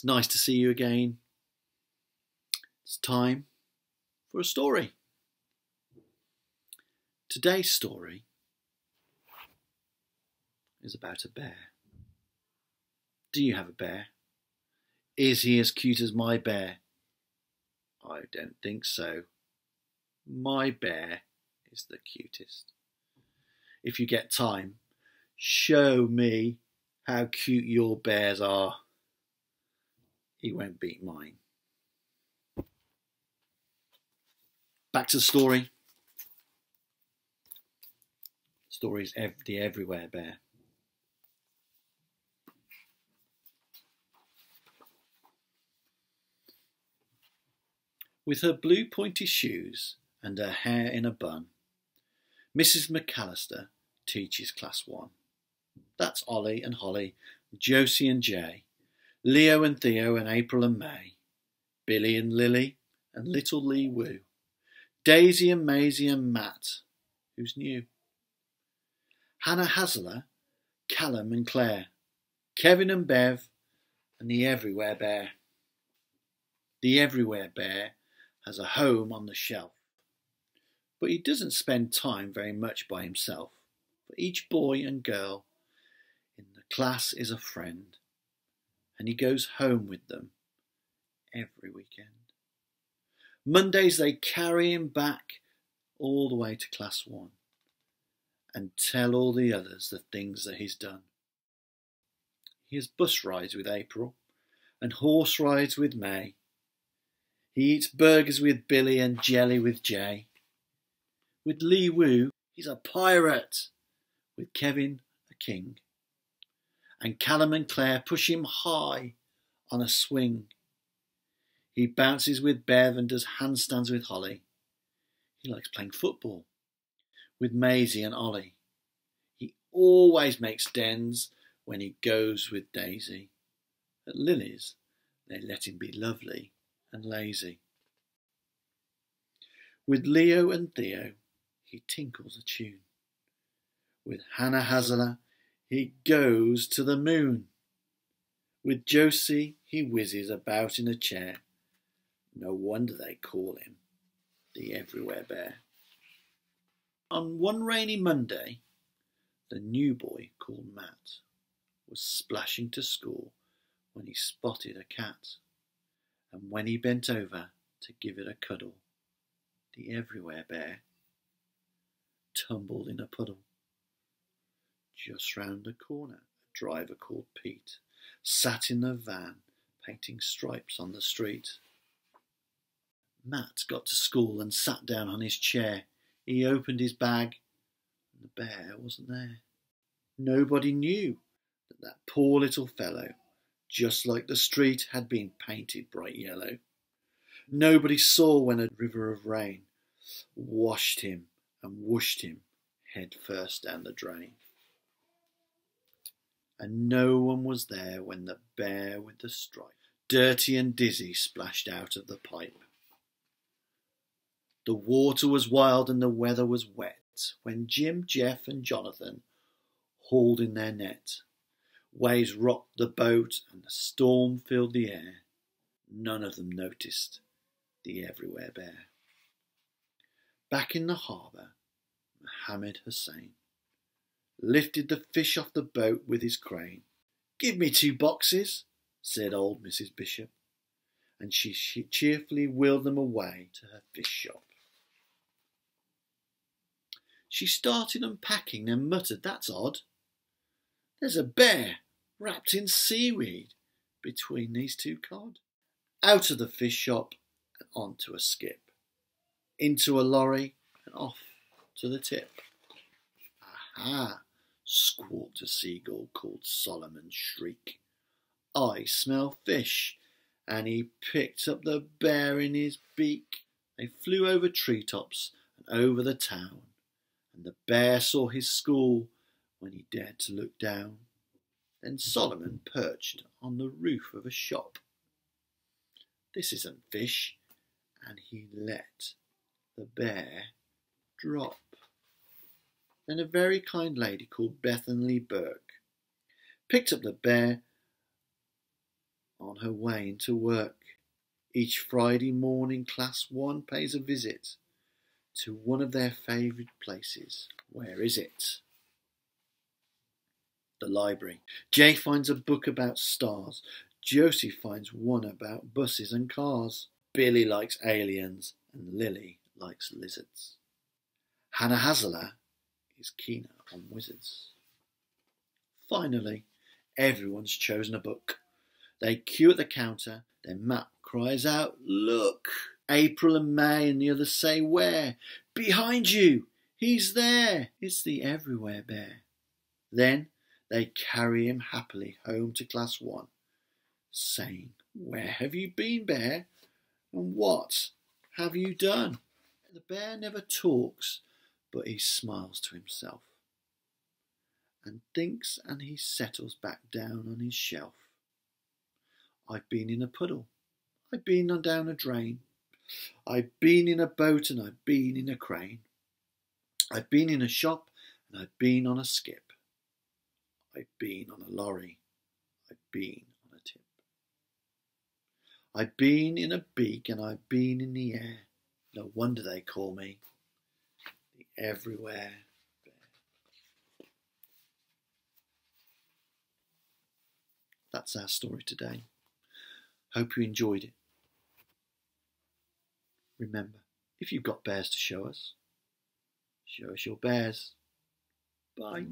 It's nice to see you again. It's time for a story. Today's story is about a bear. Do you have a bear? Is he as cute as my bear? I don't think so. My bear is the cutest. If you get time, show me how cute your bears are. He won't beat mine. Back to the story. Stories ev- the everywhere bear. With her blue pointy shoes and her hair in a bun, Mrs. McAllister teaches class one. That's Ollie and Holly, Josie and Jay, Leo and Theo and April and May, Billy and Lily and little Lee Woo, Daisy and Maisie and Matt, who's new, Hannah Hazeler, Callum and Claire, Kevin and Bev, and the Everywhere Bear. The Everywhere Bear has a home on the shelf, but he doesn't spend time very much by himself, for each boy and girl in the class is a friend, and he goes home with them every weekend. Mondays they carry him back all the way to class one and tell all the others the things that he's done. He has bus rides with April and horse rides with May. He eats burgers with Billy and jelly with Jay. With Lee Woo, he's a pirate. With Kevin, a king. And Callum and Claire push him high on a swing. He bounces with Bev and does handstands with Holly. He likes playing football with Maisie and Ollie. He always makes dens when he goes with Daisy. At Lily's, they let him be lovely and lazy. With Leo and Theo, he tinkles a tune. With Hannah Hazeler, he goes to the moon. With Josie, he whizzes about in a chair. No wonder they call him the Everywhere Bear. On one rainy Monday, the new boy called Matt was splashing to school when he spotted a cat, and when he bent over to give it a cuddle, the Everywhere Bear tumbled in a puddle. Just round the corner, a driver called Pete sat in the van painting stripes on the street. Matt got to school and sat down on his chair. He opened his bag, and the bear wasn't there. Nobody knew that that poor little fellow, just like the street, had been painted bright yellow. Nobody saw when a river of rain washed him and whooshed him head first down the drain. And no one was there when the bear with the stripe, dirty and dizzy, splashed out of the pipe. The water was wild and the weather was wet when Jim, Jeff, and Jonathan hauled in their net. Waves rocked the boat and the storm filled the air. None of them noticed the Everywhere Bear. Back in the harbour, Mohammed Hussein lifted the fish off the boat with his crane. Give me two boxes, said old Mrs. Bishop, and she cheerfully wheeled them away to her fish shop. She started unpacking, then muttered, That's odd. There's a bear wrapped in seaweed between these two cod. Out of the fish shop and onto a skip, into a lorry and off to the tip. Aha! Squawked a seagull called Solomon Shriek. I smell fish, and he picked up the bear in his beak. They flew over treetops and over the town, and the bear saw his school when he dared to look down. Then Solomon perched on the roof of a shop. This isn't fish, and he let the bear drop. Then a very kind lady called Bethany Burke picked up the bear on her way into work. Each Friday morning, Class 1 pays a visit to one of their favourite places. Where is it? The library. Jay finds a book about stars. Josie finds one about buses and cars. Billy likes aliens, and Lily likes lizards. Hannah Hazeler is keener on wizards. Finally, everyone's chosen a book. They queue at the counter, then Matt cries out, Look! April and May and the others say, Where? Behind you! He's there! It's the Everywhere Bear. Then they carry him happily home to Class 1, saying, Where have you been, Bear? And what have you done? The bear never talks, but he smiles to himself and thinks and he settles back down on his shelf. I've been in a puddle, I've been on down a drain, I've been in a boat and I've been in a crane, I've been in a shop and I've been on a skip, I've been on a lorry, I've been on a tip. I've been in a beak and I've been in the air. No wonder they call me Everywhere That's our story today. Hope you enjoyed it. Remember, if you've got bears to show us, show us your bears. Bye.